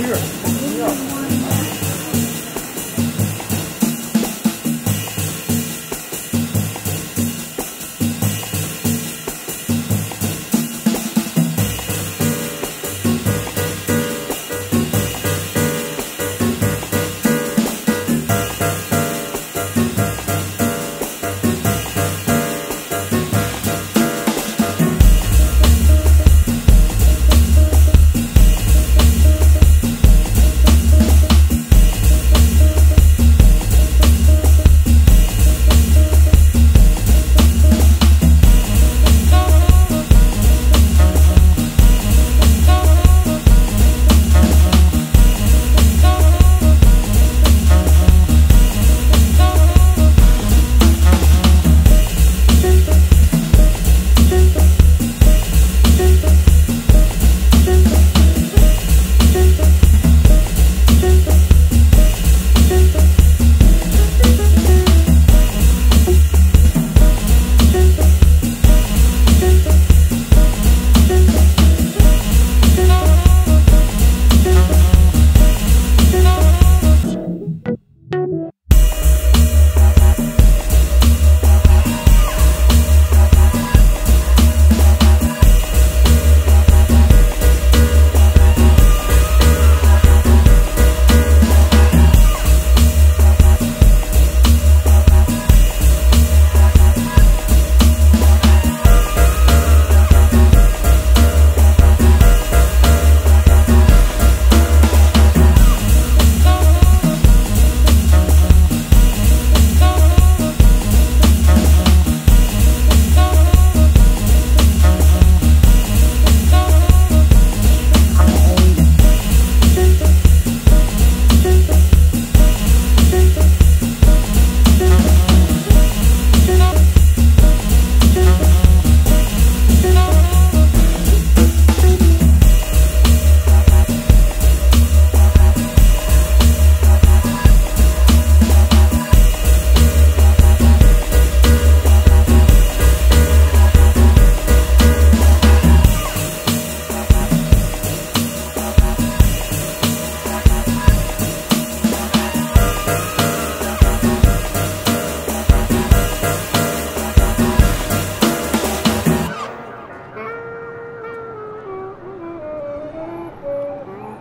第二，第二。